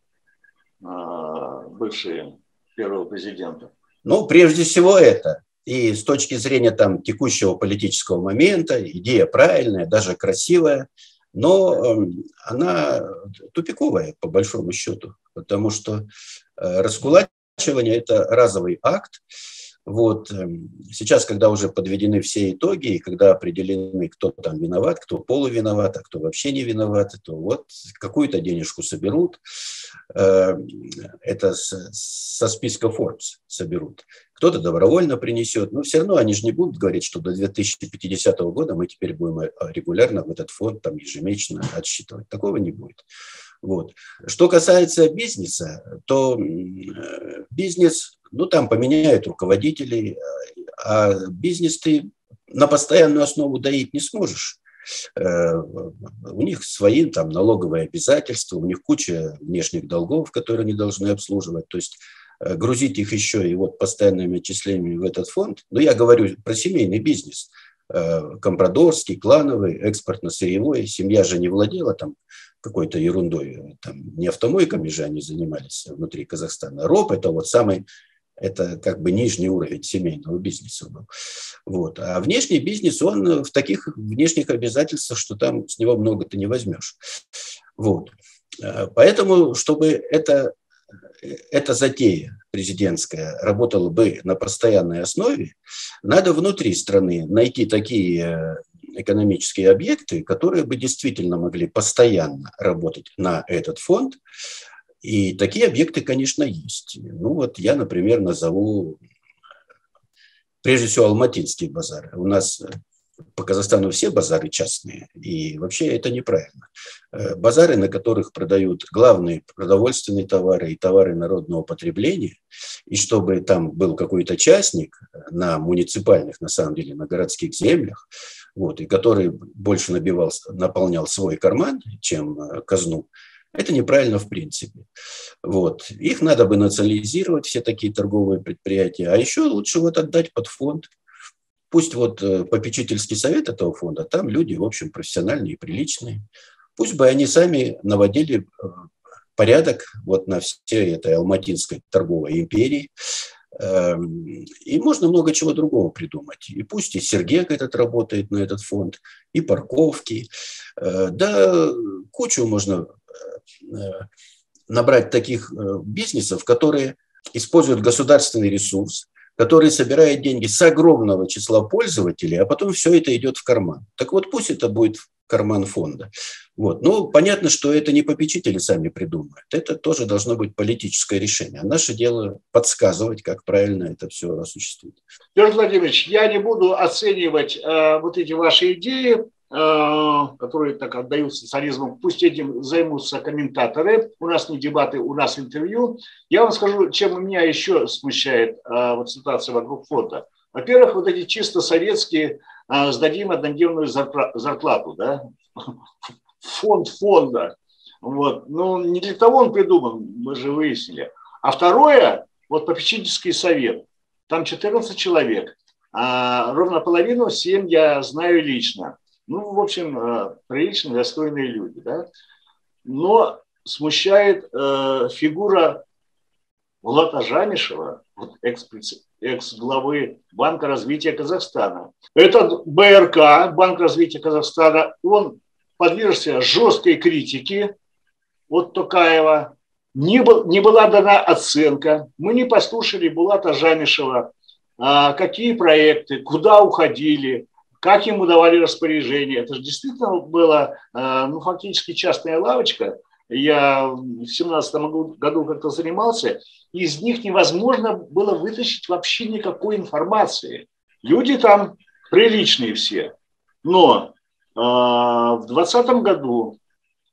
а, бывшие первого президента? Ну, прежде всего это. И с точки зрения там, текущего политического момента, идея правильная, даже красивая, но эм, она тупиковая, по большому счету, потому что э, раскулачивание – это разовый акт, вот. Эм, сейчас, когда уже подведены все итоги, и когда определены, кто там виноват, кто полувиноват, а кто вообще не виноват, то вот какую-то денежку соберут. Эм, это со списка Forbes соберут. Кто-то добровольно принесет, но все равно они же не будут говорить, что до 2050 года мы теперь будем э, регулярно в этот фонд там ежемесячно отсчитывать. Такого не будет. Вот. Что касается бизнеса, то бизнес, ну там поменяют руководителей, а бизнес ты на постоянную основу доить не сможешь. Э, у них свои там налоговые обязательства, у них куча внешних долгов, которые они должны обслуживать. То есть э, грузить их еще и вот постоянными отчислениями в этот фонд. Но я говорю про семейный бизнес. Э, компрадорский, клановый, экспортно-сырьевой. Семья же не владела там какой-то ерундой. Там, не автомойками же они занимались внутри Казахстана. РОП – это вот самый это как бы нижний уровень семейного бизнеса был. Вот. А внешний бизнес, он в таких внешних обязательствах, что там с него много ты не возьмешь. Вот. А, поэтому, чтобы это, эта затея президентская работала бы на постоянной основе, надо внутри страны найти такие экономические объекты, которые бы действительно могли постоянно работать на этот фонд, и такие объекты, конечно, есть. Ну вот я, например, назову прежде всего Алматинский базар. У нас по Казахстану все базары частные, и вообще это неправильно. Э, базары, на которых продают главные продовольственные товары и товары народного потребления, и чтобы там был какой-то частник на муниципальных, на самом деле, на городских землях, вот, и который больше набивал, наполнял свой карман, чем э, казну, это неправильно в принципе. Вот. Их надо бы национализировать, все такие торговые предприятия. А еще лучше вот отдать под фонд. Пусть вот э, попечительский совет этого фонда, там люди, в общем, профессиональные и приличные. Пусть бы они сами наводили э, порядок вот на всей этой алматинской торговой империи. Эм, и можно много чего другого придумать. И пусть и Сергек этот работает на этот фонд, и парковки. Э, да, кучу можно набрать таких э, бизнесов, которые используют государственный ресурс, который собирает деньги с огромного числа пользователей, а потом все это идет в карман. Так вот, пусть это будет карман фонда. Вот. Ну, понятно, что это не попечители сами придумают. Это тоже должно быть политическое решение. А наше дело подсказывать, как правильно это все осуществить. Георгий Владимирович, я не буду оценивать э, вот эти ваши идеи, Э, которые так отдают социализму, пусть этим займутся комментаторы. У нас не дебаты, у нас интервью. Я вам скажу, чем меня еще смущает э, вот ситуация вокруг фонда. Во-первых, вот эти чисто советские э, сдадим однодневную зарплату, да? фонд фонда. Вот. Но ну, не для того он придуман, мы же выяснили. А второе, вот попечительский совет. Там 14 человек. А ровно половину, 7 я знаю лично. Ну, в общем, э, приличные, достойные люди. Да? Но смущает э, фигура Влада Жанишева, вот экс-главы Банка развития Казахстана. Этот БРК, Банк развития Казахстана, он подвергся жесткой критике от Токаева. Не, был, не была дана оценка. Мы не послушали Булата Жанишева, а, какие проекты, куда уходили, как ему давали распоряжение. Это же действительно была, э, ну, фактически частная лавочка. Я в семнадцатом году как-то занимался, из них невозможно было вытащить вообще никакой информации. Люди там приличные все. Но э, в двадцатом году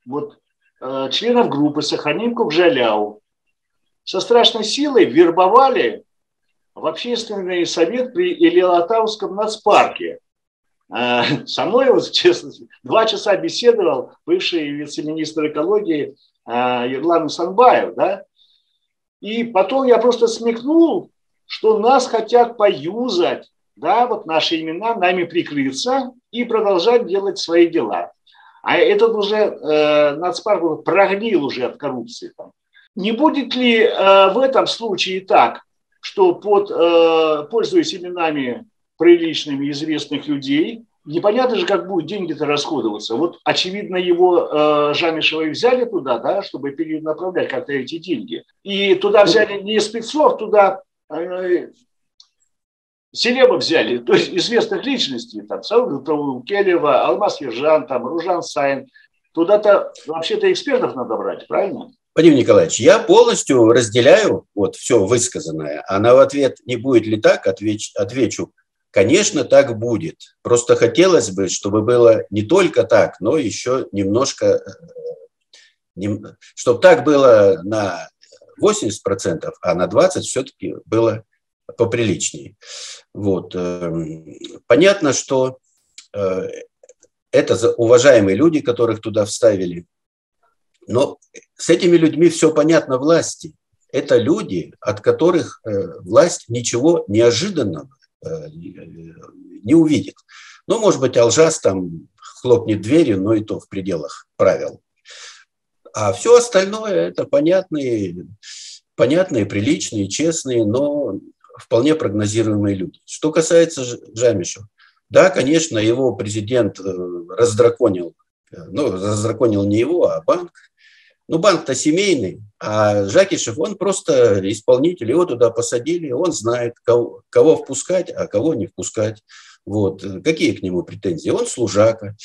вот э, членов группы «Сохраним Кубжаляу» со страшной силой вербовали в общественный совет при Илиатауском нацпарке. А, со мной, вот, честно, два часа беседовал бывший вице-министр экологии Ерлан а, Санбаев, да, и потом я просто смекнул, что нас хотят поюзать, да, вот наши имена, нами прикрыться и продолжать делать свои дела. А этот уже э, нацпарк прогнил уже от коррупции. Там. Не будет ли э, в этом случае так, что под, э, пользуясь именами приличными известных людей. Непонятно же, как будут деньги-то расходоваться. Вот, очевидно, его э, Жамишева взяли туда, да, чтобы перенаправлять как-то эти деньги. И туда взяли не спецов, туда э, селеба взяли, то есть известных личностей, там, Сауду Келева, Алмаз Ержан, там, Ружан Сайн. Туда-то вообще-то экспертов надо брать, правильно? Владимир Николаевич, я полностью разделяю вот все высказанное, а на ответ не будет ли так, отвеч, отвечу Конечно, так будет. Просто хотелось бы, чтобы было не только так, но еще немножко, э, чтобы так было на 80%, а на 20% все-таки было поприличнее. Вот. Эм, понятно, что э, это уважаемые люди, которых туда вставили. Но с этими людьми все понятно власти. Это люди, от которых э, власть ничего неожиданного не увидит. Ну, может быть, Алжас там хлопнет дверью, но и то в пределах правил. А все остальное – это понятные, понятные, приличные, честные, но вполне прогнозируемые люди. Что касается Жамиша, да, конечно, его президент э, раздраконил, э, ну, раздраконил не его, а банк. Ну, банк-то семейный, а Жакишев, он просто исполнитель, его туда посадили, он знает, кого, кого впускать, а кого не впускать. Вот. Какие к нему претензии? Он служака.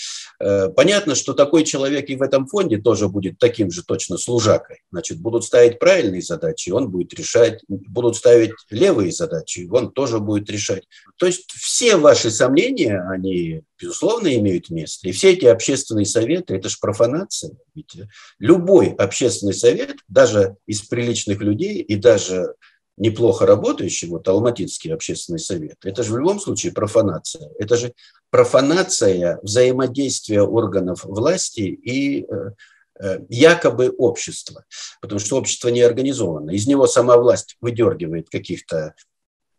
Э, понятно, что такой человек и в этом фонде тоже будет таким же точно служакой. Значит, будут ставить правильные задачи, он будет решать. Будут ставить левые задачи, он тоже будет решать. То есть все ваши сомнения, они, безусловно, имеют место. И все эти общественные советы, это же профанация. Ведь любой общественный совет, даже из приличных людей и даже неплохо работающий, вот Алматинский общественный совет, это же в любом случае профанация. Это же профанация взаимодействия органов власти и э, э, якобы общества, потому что общество не организовано. Из него сама власть выдергивает каких-то,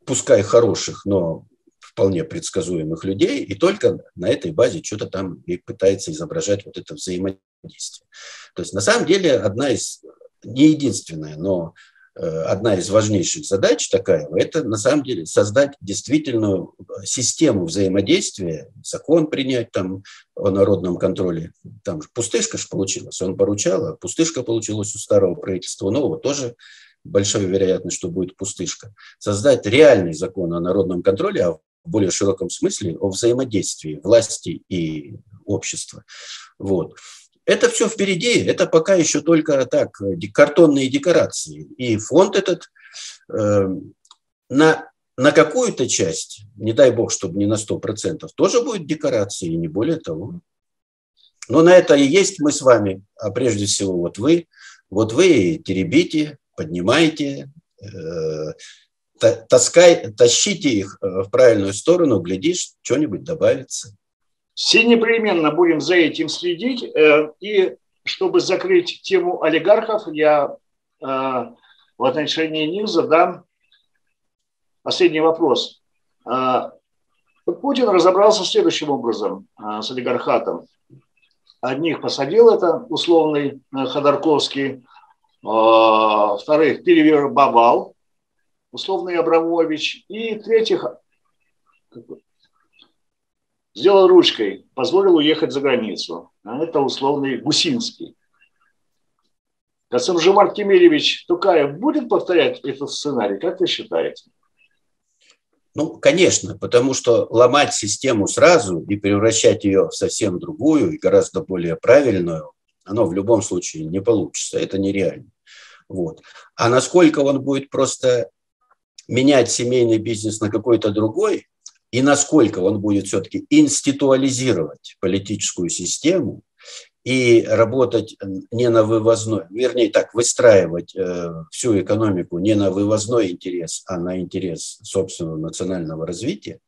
пускай хороших, но вполне предсказуемых людей, и только на этой базе что-то там и пытается изображать вот это взаимодействие. То есть на самом деле одна из, не единственная, но одна из важнейших задач такая, это на самом деле создать действительную систему взаимодействия, закон принять там о народном контроле. Там же пустышка же получилась, он поручал, а пустышка получилась у старого правительства, нового тоже большая вероятность, что будет пустышка. Создать реальный закон о народном контроле, а в более широком смысле о взаимодействии власти и общества. Вот. Это все впереди, это пока еще только так, картонные декорации. И фонд этот э, на, на какую-то часть, не дай бог, чтобы не на 100%, тоже будет декорацией, не более того. Но на это и есть мы с вами, а прежде всего вот вы. Вот вы теребите, поднимайте, э, таскай, тащите их э, в правильную сторону, глядишь, что-нибудь добавится. Все непременно будем за этим следить. Э, и чтобы закрыть тему олигархов, я э, в отношении них задам последний вопрос. Э, Путин разобрался следующим образом с олигархатом. Одних посадил это условный Ходорковский, вторых перевербовал условный Абрамович, и третьих сделал ручкой, позволил уехать за границу. А это условный Гусинский. Касымжимар Кемелевич Тукаев будет повторять этот сценарий, как вы считаете? Ну, конечно, потому что ломать систему сразу и превращать ее в совсем другую и гораздо более правильную, оно в любом случае не получится, это нереально. Вот. А насколько он будет просто менять семейный бизнес на какой-то другой, и насколько он будет все-таки институализировать политическую систему и работать не на вывозной, вернее так, выстраивать э, всю экономику не на вывозной интерес, а на интерес собственного национального развития,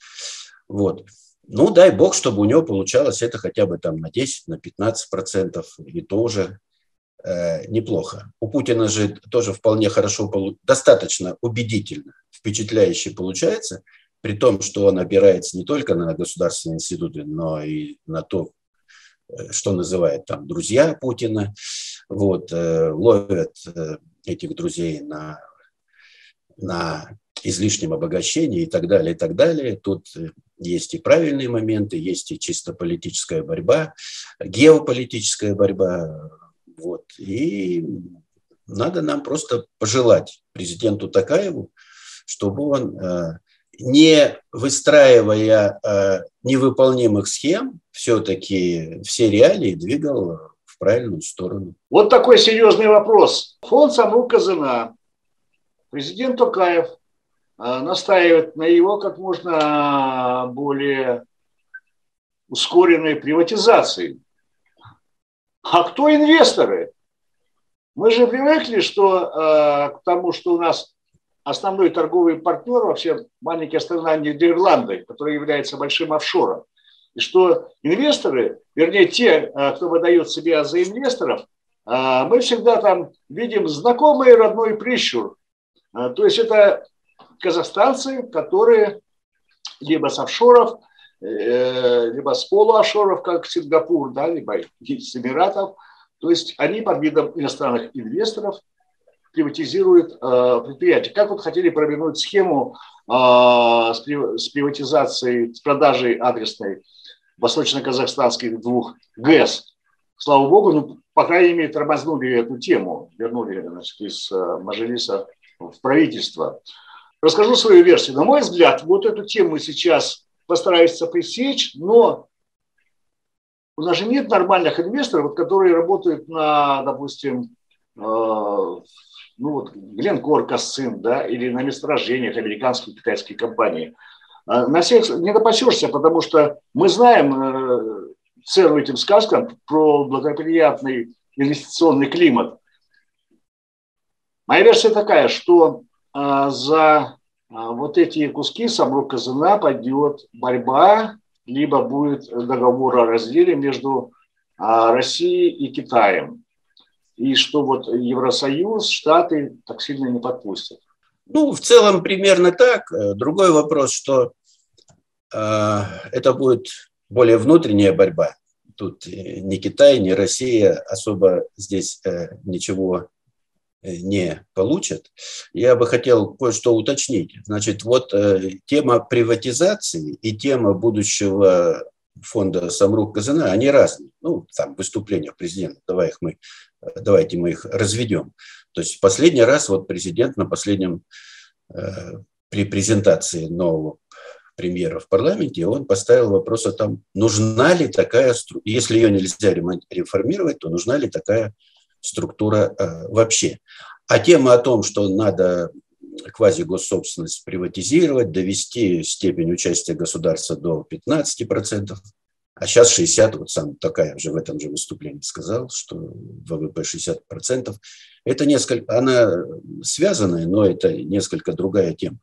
вот, ну, дай бог, чтобы у него получалось это хотя бы там на 10, на 15 процентов, и тоже э, неплохо. У Путина же тоже вполне хорошо, достаточно убедительно, впечатляюще получается – при том, что он опирается не только на государственные институты, но и на то, э, что называют там друзья Путина, вот, э, ловят э, этих друзей на, на излишнем обогащении и так далее, и так далее. Тут есть и правильные моменты, есть и чисто политическая борьба, геополитическая борьба. Вот. И надо нам просто пожелать президенту Такаеву, чтобы он не выстраивая э, невыполнимых схем, все-таки все реалии двигал в правильную сторону. Вот такой серьезный вопрос. Фонд Самрук Казана, президент Токаев э, настаивает на его как можно более ускоренной приватизации. А кто инвесторы? Мы же привыкли что, э, к тому, что у нас основной торговый партнер вообще маленькая страна Нидерланды, которая является большим офшором. И что инвесторы, вернее те, э, кто выдает себя за инвесторов, э, мы всегда там видим знакомый родной прищур. Э, то есть это казахстанцы, которые либо с офшоров, либо с полуофшоров, как Сингапур, да, либо с Эмиратов. То есть они под видом иностранных инвесторов приватизируют э, предприятия. Как вот хотели провернуть схему э, с, с приватизацией, с продажей адресной восточно-казахстанских двух ГЭС. Слава богу, ну, по крайней мере, тормознули эту тему, вернули значит, из э, Мажилиса в правительство. Расскажу свою версию. На мой взгляд, вот эту тему сейчас постараются пресечь, но у нас же нет нормальных инвесторов, которые работают на, допустим, э, ну вот Гленкор, Касцин, да, или на месторождениях американских и китайских компаний. А на всех не допасешься, потому что мы знаем э, цену этим сказкам про благоприятный инвестиционный климат. Моя версия такая, что э, за э, вот эти куски Самрук Казана пойдет борьба, либо будет договор о разделе между Россией и Китаем и что вот Евросоюз, Штаты так сильно не подпустят. Ну, в целом примерно так. Другой вопрос, что э, это будет более внутренняя борьба. Тут ни Китай, ни Россия особо здесь э, ничего э, не получат. Я бы хотел кое-что уточнить. Значит, вот э, тема приватизации и тема будущего фонда Самрук Казана, они разные. Ну, там выступления президента, давай их мы давайте мы их разведем. То есть последний раз вот президент на последнем, э, при презентации нового премьера в парламенте, он поставил вопрос о том, нужна ли такая, если ее нельзя реформировать, то нужна ли такая структура э, вообще. А тема о том, что надо квазигоссобственность приватизировать, довести степень участия государства до 15%, а сейчас 60, вот сам такая уже в этом же выступлении сказал, что ВВП 60%. Это несколько, она связанная, но это несколько другая тема.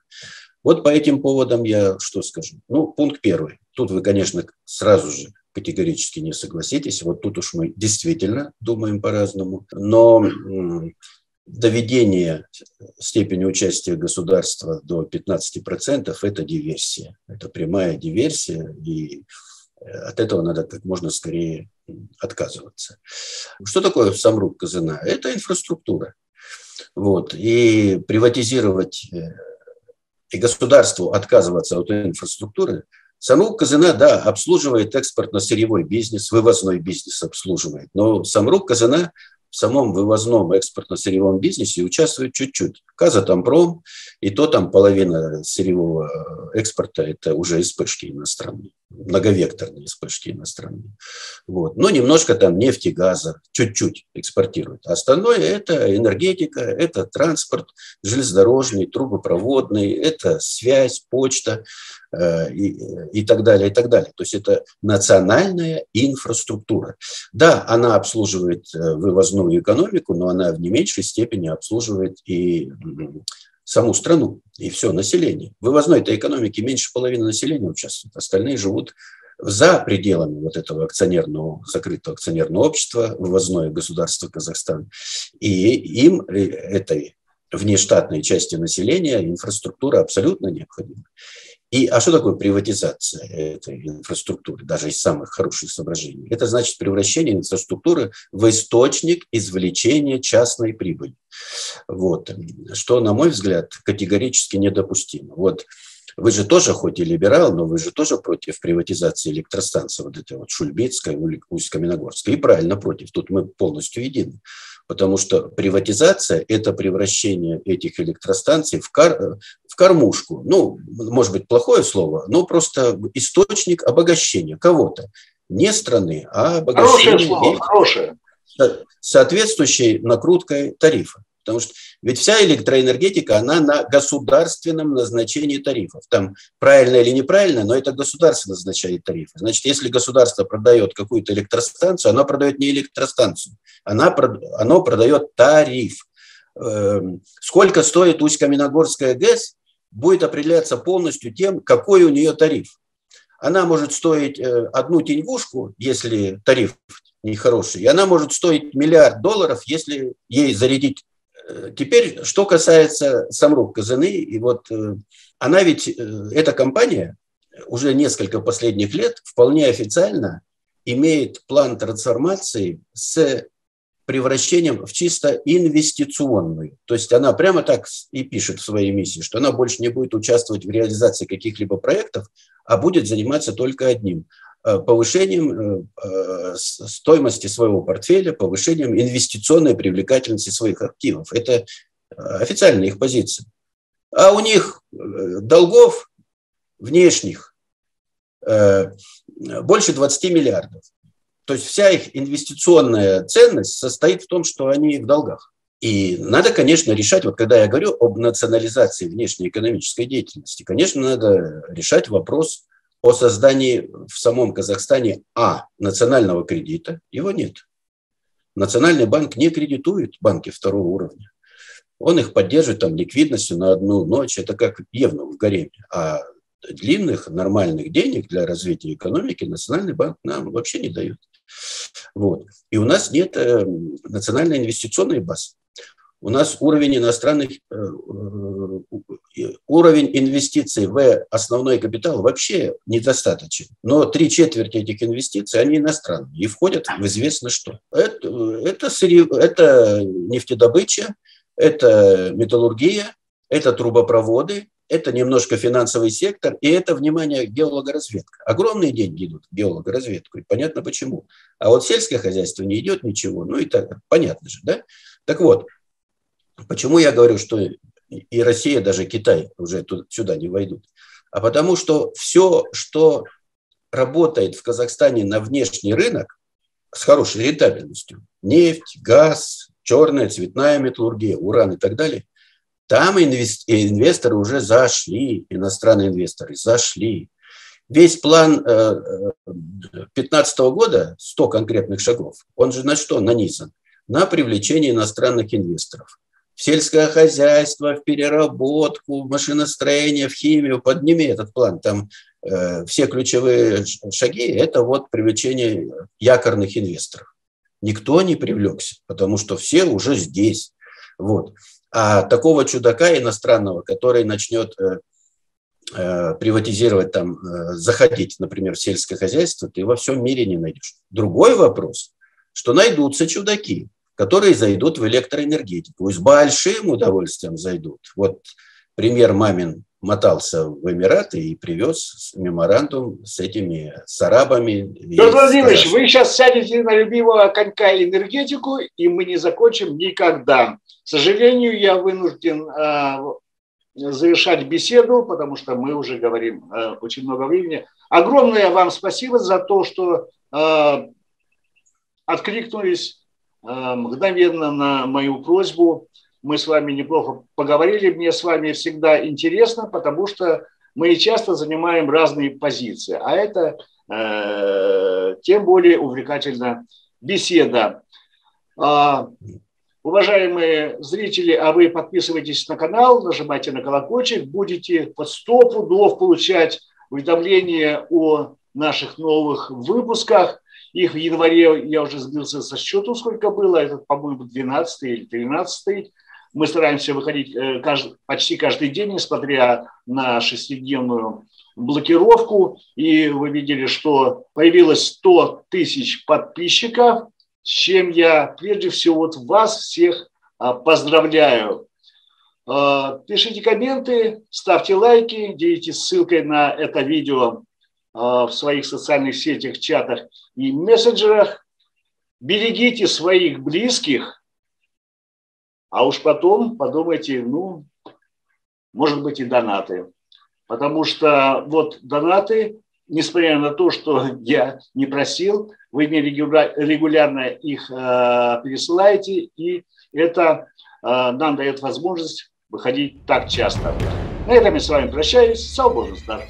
Вот по этим поводам я что скажу. Ну, пункт первый. Тут вы, конечно, сразу же категорически не согласитесь. Вот тут уж мы действительно думаем по-разному. Но доведение степени участия государства до 15% – это диверсия. Это прямая диверсия. И от этого надо как можно скорее отказываться. Что такое Самрук Казана? Это инфраструктура. Вот. И приватизировать э, и государству отказываться от инфраструктуры. Самрук Казана, да, обслуживает экспортно-сырьевой бизнес, вывозной бизнес обслуживает. Но Самрук Казана в самом вывозном экспортно-сырьевом бизнесе участвует чуть-чуть. Казатомпром, и то там половина сырьевого экспорта – это уже испышки иностранные, многовекторные испышки иностранные. Вот. Но немножко там нефти, газа, чуть-чуть экспортируют. Остальное – это энергетика, это транспорт, железнодорожный, трубопроводный, это связь, почта, Э, и, и так далее, и так далее. То есть это национальная инфраструктура. Да, она обслуживает э, вывозную экономику, но она в не меньшей степени обслуживает и саму страну, и все население. В вывозной-то экономике меньше половины населения участвует, остальные живут за пределами вот этого акционерного, закрытого акционерного общества, вывозное государство Казахстан. И им, э, этой внештатной части населения, инфраструктура абсолютно необходима. И, а что такое приватизация этой инфраструктуры, даже из самых хороших соображений? Это значит превращение инфраструктуры в источник извлечения частной прибыли. Вот. Что, на мой взгляд, категорически недопустимо. Вот вы же тоже, хоть и либерал, но вы же тоже против приватизации электростанции, вот этой вот Шульбицкой, Усть-Каменогорской. И правильно против, тут мы полностью едины потому что приватизация – это превращение этих электростанций в, кар, в кормушку. Ну, может быть, плохое слово, но просто источник обогащения кого-то. Не страны, а обогащения. Хорошее слово, хорошее. Соответствующей накруткой тарифа. Потому что ведь вся электроэнергетика, она на государственном назначении тарифов. Там правильно или неправильно, но это государство назначает тарифы. Значит, если государство продает какую-то электростанцию, оно продает не электростанцию, она, оно продает тариф. эм, сколько стоит Усть-Каменогорская ГЭС, будет определяться полностью тем, какой у нее тариф. Она может стоить э, одну теньгушку, если тариф нехороший, и она может стоить миллиард долларов, если ей зарядить. Э, теперь, что касается Самрук Казаны, и вот э, она ведь, эта компания уже несколько последних лет вполне официально имеет план трансформации с превращением в чисто инвестиционную. То есть она прямо так и пишет в своей миссии, что она больше не будет участвовать в реализации каких-либо проектов, а будет заниматься только одним э, повышением э, э, стоимости своего портфеля, повышением инвестиционной привлекательности своих активов. Это официальная их позиция. А у них долгов внешних больше 20 миллиардов. То есть вся их инвестиционная ценность состоит в том, что они в долгах. И надо, конечно, решать, вот когда я говорю об национализации внешнеэкономической деятельности, конечно, надо решать вопрос о создании в самом Казахстане, а, национального кредита, его нет. Национальный банк не кредитует банки второго уровня. Он их поддерживает там ликвидностью на одну ночь. Это как евнух в гареме. А длинных, нормальных денег для развития экономики Национальный банк нам вообще не дает. Вот. И у нас нет э, национальной инвестиционной базы. У нас уровень иностранных, э, э, уровень инвестиций в основной капитал вообще недостаточен. Но три четверти этих инвестиций, они иностранные и входят в известно что. Это, это, сырье, это нефтедобыча, это металлургия, это трубопроводы, это немножко финансовый сектор, и это, внимание, геологоразведка. Огромные деньги идут в геологоразведку, и понятно почему. А вот сельское хозяйство не идет ничего, ну и так, понятно же, да? Так вот, почему я говорю, что и Россия, даже Китай уже тут, сюда не войдут? А потому что все, что работает в Казахстане на внешний рынок с хорошей рентабельностью, нефть, газ, черная, цветная металлургия, уран и так далее, там инвесторы уже зашли, иностранные инвесторы зашли. Весь план 2015 э, э, года, 100 конкретных шагов, он же на что нанизан? На привлечение иностранных инвесторов. В сельское хозяйство, в переработку, в машиностроение, в химию. Подними этот план. Там э, все ключевые шаги – это вот привлечение якорных инвесторов. Никто не привлекся, потому что все уже здесь. Вот. А такого чудака иностранного, который начнет э, э, приватизировать, там, э, заходить, например, в сельское хозяйство, ты во всем мире не найдешь. Другой вопрос, что найдутся чудаки, которые зайдут в электроэнергетику и с большим удовольствием зайдут. Вот пример мамин мотался в Эмираты и привез меморандум с этими с арабами. Петр Владимирович, вы сейчас сядете на любимого конька энергетику, и мы не закончим никогда. К сожалению, я вынужден э, завершать беседу, потому что мы уже говорим э, очень много времени. Огромное вам спасибо за то, что э, откликнулись мгновенно на мою просьбу мы с вами неплохо поговорили. Мне с вами всегда интересно, потому что мы часто занимаем разные позиции. А это э, тем более увлекательна беседа. А, уважаемые зрители, а вы подписывайтесь на канал, нажимайте на колокольчик, будете под 100 пудов получать уведомления о наших новых выпусках. Их в январе, я уже сбился со счету, сколько было, это, по-моему, 12 или 13 мы стараемся выходить э, каждый, почти каждый день, несмотря на шестидневную блокировку. И вы видели, что появилось 100 тысяч подписчиков, с чем я прежде всего вот вас всех а, поздравляю. А, пишите комменты, ставьте лайки, делитесь ссылкой на это видео а, в своих социальных сетях, чатах и мессенджерах. Берегите своих близких – а уж потом подумайте, ну, может быть и донаты. Потому что вот донаты, несмотря на то, что я не просил, вы мне регулярно их э, пересылаете, и это э, нам дает возможность выходить так часто. На этом я с вами прощаюсь. Свободно старт.